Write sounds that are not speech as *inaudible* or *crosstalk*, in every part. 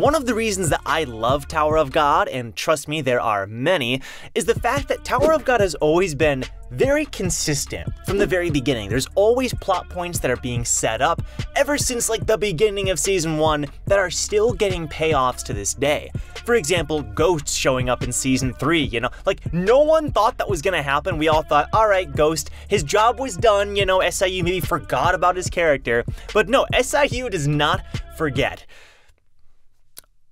One of the reasons that I love Tower of God, and trust me, there are many, is the fact that Tower of God has always been very consistent from the very beginning. There's always plot points that are being set up ever since like the beginning of season one that are still getting payoffs to this day. For example, Ghost showing up in season three, you know, like no one thought that was gonna happen. We all thought, all right, Ghost, his job was done, you know, SIU maybe forgot about his character. But no, SIU does not forget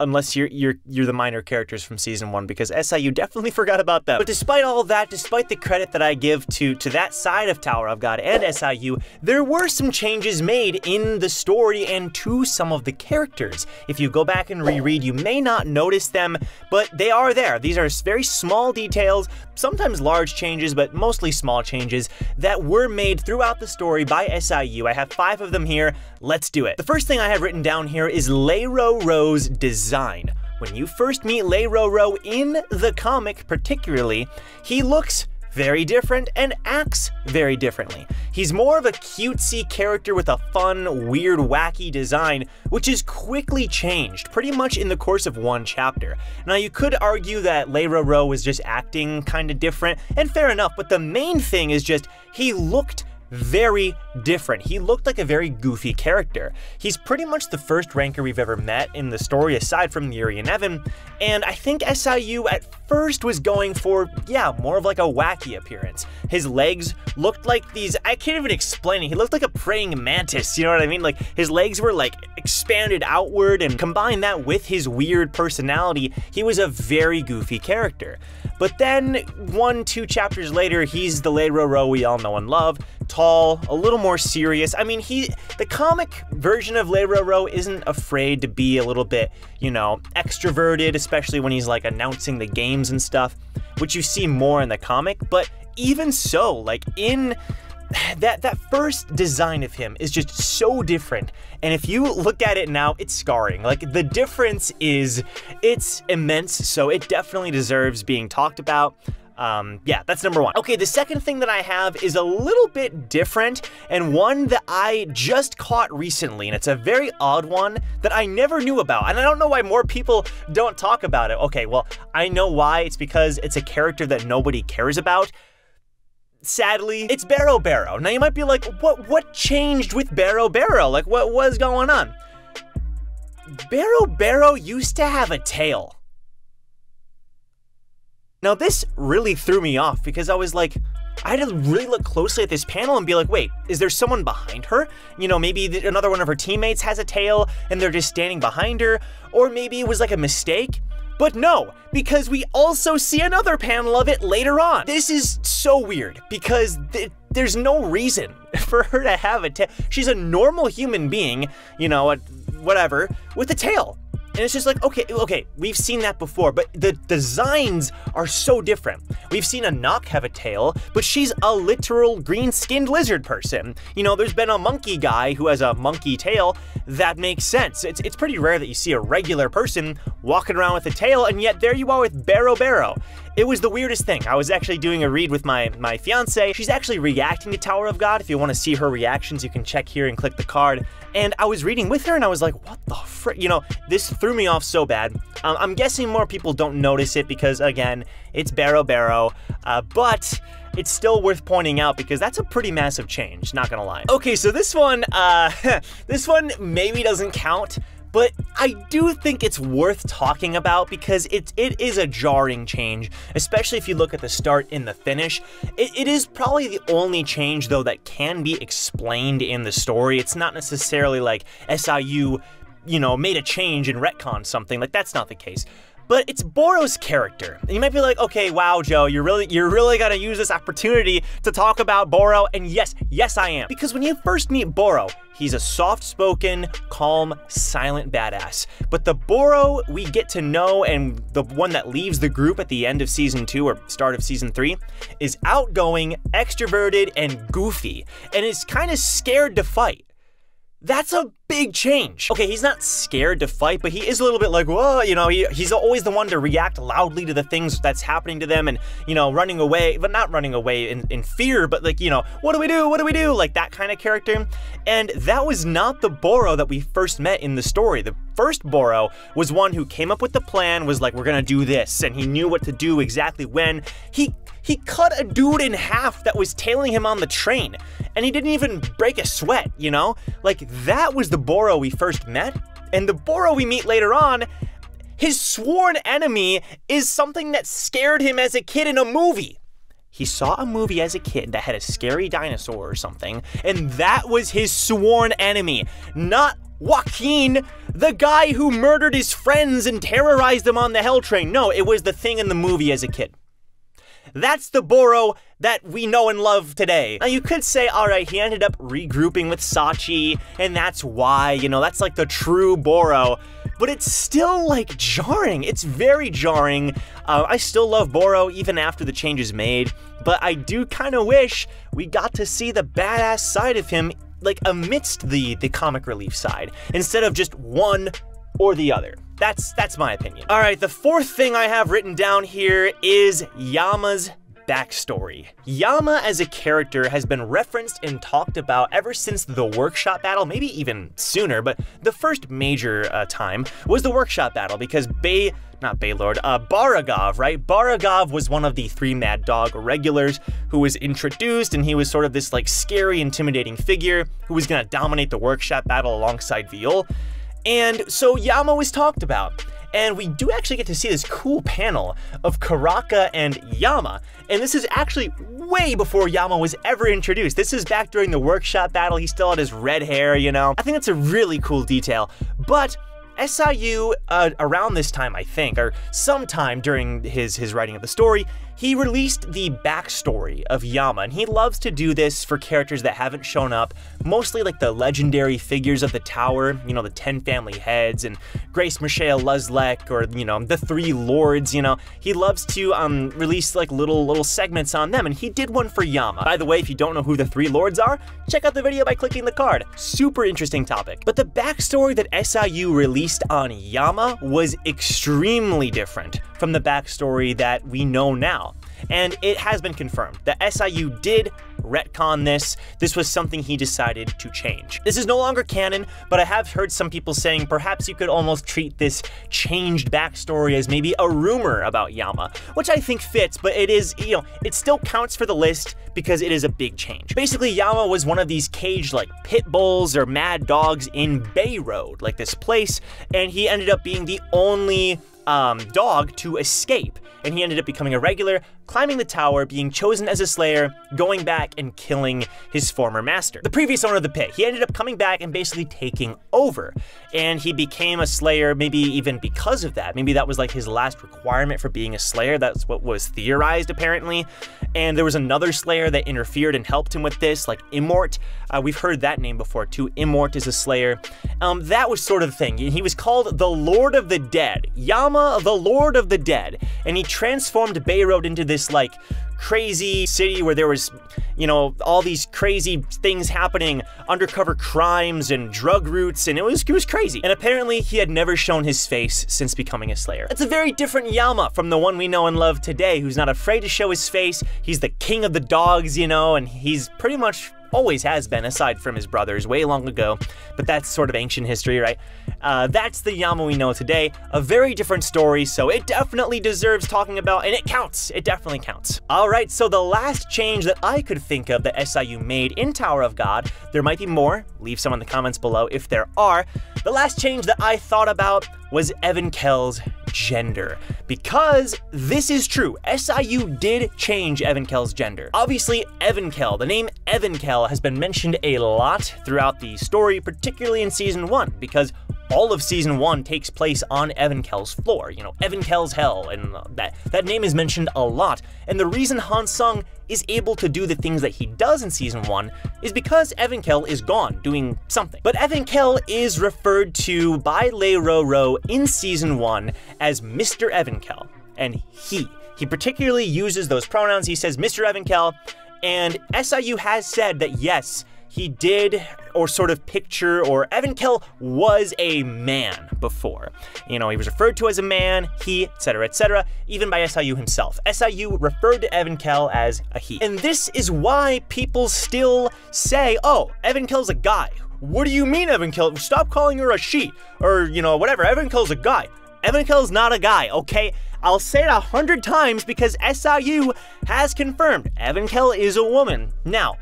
unless you're you're you're the minor characters from season one because SIU definitely *laughs* forgot about them. But despite all that, despite the credit that I give to to that side of Tower of God and SIU, there were some changes made in the story and to some of the characters. If you go back and reread, you may not notice them, but they are there. These are very small details, sometimes large changes, but mostly small changes that were made throughout the story by SIU. I have five of them here. Let's do it. The first thing I have written down here is Lero-Ro's design. When you first meet Lero-Ro in the comic particularly, he looks very different and acts very differently. He's more of a cutesy character with a fun, weird, wacky design, which is quickly changed, pretty much in the course of one chapter. Now you could argue that Lero-Ro was just acting kinda different, and fair enough, but the main thing is just he looked very different. He looked like a very goofy character. He's pretty much the first ranker we've ever met in the story aside from Yuri and Evan, and I think SIU at first was going for, yeah, more of like a wacky appearance. His legs looked like these, I can't even explain it, he looked like a praying mantis, you know what I mean? Like his legs were like expanded outward and combine that with his weird personality, he was a very goofy character. But then, one, two chapters later, he's the Lero-Ro we all know and love, tall, a little more serious. I mean, he, the comic version of Lero-Ro isn't afraid to be a little bit, you know, extroverted, especially when he's like announcing the games and stuff, which you see more in the comic. But even so, like in *sighs* that that first design of him is just so different and if you look at it now it's scarring like the difference is it's immense so it definitely deserves being talked about um, yeah, that's number one. Okay, the second thing that I have is a little bit different and one that I just caught recently, and it's a very odd one that I never knew about, and I don't know why more people don't talk about it. Okay, well, I know why. It's because it's a character that nobody cares about, sadly, it's Barrow Barrow. Now you might be like, what what changed with Barrow Barrow? Like what was going on? Barrow Barrow used to have a tail. Now this really threw me off because I was like, I had to really look closely at this panel and be like, wait, is there someone behind her? You know, maybe another one of her teammates has a tail and they're just standing behind her, or maybe it was like a mistake. But no, because we also see another panel of it later on. This is so weird because th there's no reason *laughs* for her to have a tail. She's a normal human being, you know, whatever, with a tail. And it's just like, okay, okay, we've seen that before, but the designs are so different. We've seen Anak have a tail, but she's a literal green-skinned lizard person. You know, there's been a monkey guy who has a monkey tail. That makes sense. It's, it's pretty rare that you see a regular person walking around with a tail, and yet there you are with Barrow Barrow. It was the weirdest thing. I was actually doing a read with my, my fiance. She's actually reacting to Tower of God. If you want to see her reactions, you can check here and click the card. And I was reading with her and I was like, what the frick? You know, this threw me off so bad. Um, I'm guessing more people don't notice it because, again, it's Barrow Barrow. Uh, but it's still worth pointing out because that's a pretty massive change, not gonna lie. Okay, so this one, uh, *laughs* this one maybe doesn't count, but I do think it's worth talking about because it, it is a jarring change, especially if you look at the start and the finish. It, it is probably the only change, though, that can be explained in the story. It's not necessarily like SIU, you know, made a change and retcon something. Like, that's not the case but it's Boro's character. And you might be like, okay, wow, Joe, you're really, you're really gonna use this opportunity to talk about Boro, and yes, yes I am. Because when you first meet Boro, he's a soft-spoken, calm, silent badass. But the Boro we get to know and the one that leaves the group at the end of season two or start of season three is outgoing, extroverted, and goofy, and is kind of scared to fight. That's a big change. Okay, he's not scared to fight, but he is a little bit like, whoa, you know, he, he's always the one to react loudly to the things that's happening to them and, you know, running away, but not running away in, in fear, but like, you know, what do we do? What do we do? Like that kind of character. And that was not the Boro that we first met in the story. The first Boro was one who came up with the plan, was like, we're gonna do this, and he knew what to do exactly when. He he cut a dude in half that was tailing him on the train, and he didn't even break a sweat, you know? Like, that was the Boro we first met, and the Boro we meet later on, his sworn enemy is something that scared him as a kid in a movie. He saw a movie as a kid that had a scary dinosaur or something, and that was his sworn enemy, not Joaquin, the guy who murdered his friends and terrorized them on the Hell Train. No, it was the thing in the movie as a kid. That's the Boro that we know and love today. Now you could say, all right, he ended up regrouping with Sachi, and that's why, you know, that's like the true Boro. But it's still like jarring. It's very jarring. Uh, I still love Boro even after the changes made, but I do kind of wish we got to see the badass side of him like amidst the the comic relief side instead of just one or the other. That's that's my opinion. All right, the fourth thing I have written down here is Yama's backstory. Yama as a character has been referenced and talked about ever since the workshop battle, maybe even sooner, but the first major uh, time was the workshop battle because Bay, not Baylord, uh, Baragov, right? Baragov was one of the three Mad Dog regulars who was introduced and he was sort of this like scary, intimidating figure who was gonna dominate the workshop battle alongside Viole. And so Yama was talked about. And we do actually get to see this cool panel of Karaka and Yama. And this is actually way before Yama was ever introduced. This is back during the workshop battle. He still had his red hair, you know? I think that's a really cool detail. But SIU, uh, around this time, I think, or sometime during his, his writing of the story, he released the backstory of Yama, and he loves to do this for characters that haven't shown up, mostly like the legendary figures of the tower, you know, the 10 family heads, and Grace Michelle Luzlek, or, you know, the three lords, you know. He loves to um, release like little, little segments on them, and he did one for Yama. By the way, if you don't know who the three lords are, check out the video by clicking the card. Super interesting topic. But the backstory that SIU released on Yama was extremely different from the backstory that we know now. And it has been confirmed that SIU did retcon this. This was something he decided to change. This is no longer canon, but I have heard some people saying perhaps you could almost treat this changed backstory as maybe a rumor about Yama, which I think fits, but it is, you know, it still counts for the list because it is a big change. Basically, Yama was one of these caged like pit bulls or mad dogs in Bay Road, like this place, and he ended up being the only um, dog to escape, and he ended up becoming a regular, climbing the tower, being chosen as a slayer, going back and killing his former master. The previous owner of the pit, he ended up coming back and basically taking over, and he became a slayer maybe even because of that. Maybe that was like his last requirement for being a slayer, that's what was theorized apparently, and there was another slayer that interfered and helped him with this, like Immort. Uh, we've heard that name before too, Immort is a slayer. Um, that was sort of the thing. He was called the Lord of the Dead. Yama the Lord of the Dead, and he transformed Road into this like crazy city where there was, you know, all these crazy things happening, undercover crimes and drug routes, and it was it was crazy. And apparently he had never shown his face since becoming a Slayer. It's a very different Yama from the one we know and love today, who's not afraid to show his face. He's the king of the dogs, you know, and he's pretty much always has been, aside from his brothers way long ago, but that's sort of ancient history, right? Uh, that's the Yama we know today. A very different story, so it definitely deserves talking about, and it counts. It definitely counts. All right, so the last change that I could think of that SIU made in Tower of God, there might be more. Leave some in the comments below if there are. The last change that I thought about was Evankhell's gender. Because this is true, SIU did change Evankhell's gender. Obviously, Evankhell, the name Evankhell has been mentioned a lot throughout the story, particularly in Season 1, because all of season one takes place on Evankhell's floor, you know, Evankhell's hell, and that, that name is mentioned a lot. And the reason Han Sung is able to do the things that he does in season one is because Evankhell is gone doing something. But Evankhell is referred to by Lei Ro in season one as Mr. Evankhell, and he. He particularly uses those pronouns. He says Mr. Evankhell, and SIU has said that yes, he did or sort of picture or Evankhell was a man before. You know, he was referred to as a man, he, etc., etc., even by SIU himself. SIU referred to Evankhell as a he. And this is why people still say, oh, Evankhell's a guy. What do you mean, Evankhell? Stop calling her a she. Or, you know, whatever. Evankhell's a guy. Evankhell's not a guy, okay? I'll say it a hundred times because SIU has confirmed Evankhell is a woman. Now,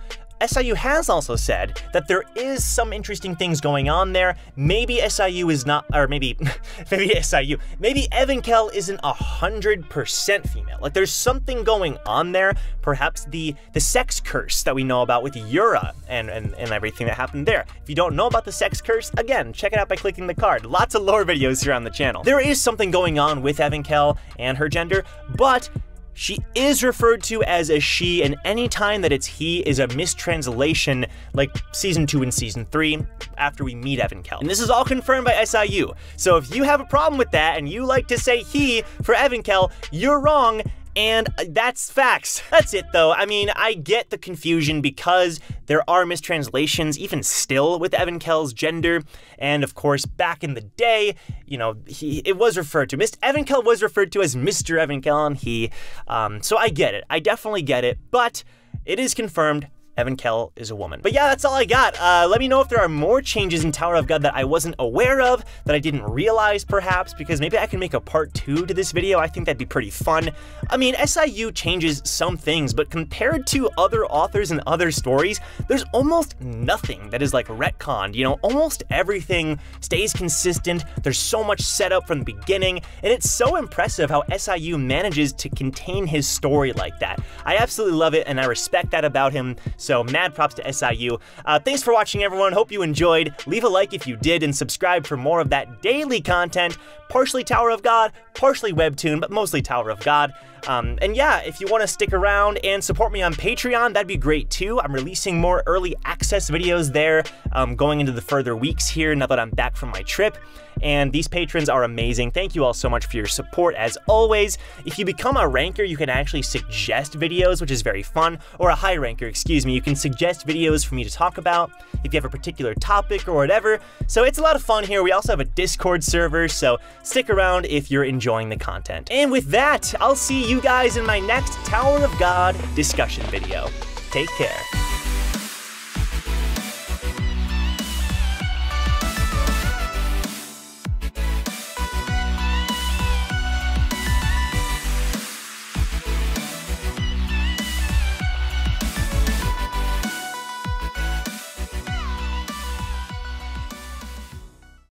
SIU has also said that there is some interesting things going on there. Maybe SIU is not, or maybe, *laughs* maybe SIU, maybe Evankhell isn't a hundred percent female. Like there's something going on there. Perhaps the the sex curse that we know about with Yura and, and and everything that happened there. If you don't know about the sex curse, again, check it out by clicking the card. Lots of lore videos here on the channel. There is something going on with Evankhell and her gender, but she is referred to as a she, and any time that it's he is a mistranslation, like season 2 and season 3, after we meet Evankhell. And this is all confirmed by SIU. So if you have a problem with that and you like to say he for Evankhell, you're wrong, and that's facts. *laughs* That's it though. I mean, I get the confusion because there are mistranslations even still with Evankhell's gender. And of course, back in the day, you know, he it was referred to. Mr. Evankhell was referred to as Mr. Evankhell and he. Um, so I get it. I definitely get it. But it is confirmed Evankhell is a woman. But yeah, that's all I got. Uh, let me know if there are more changes in Tower of God that I wasn't aware of, that I didn't realize perhaps, because maybe I can make a part two to this video. I think that'd be pretty fun. I mean, SIU changes some things, but compared to other authors and other stories, there's almost nothing that is like retconned. You know, almost everything stays consistent. There's so much setup from the beginning, and it's so impressive how SIU manages to contain his story like that. I absolutely love it, and I respect that about him. So mad props to SIU. Uh, thanks for watching, everyone. Hope you enjoyed. Leave a like if you did, and subscribe for more of that daily content. Partially Tower of God, partially Webtoon, but mostly Tower of God. Um, and yeah, if you want to stick around and support me on Patreon, that'd be great too. I'm releasing more early access videos there um, going into the further weeks here now that I'm back from my trip. And these patrons are amazing. Thank you all so much for your support as always. If you become a ranker, you can actually suggest videos, which is very fun, or a high ranker, excuse me. You can suggest videos for me to talk about if you have a particular topic or whatever. So it's a lot of fun here. We also have a Discord server, so stick around if you're enjoying the content. And with that, I'll see you guys in my next Tower of God discussion video. Take care.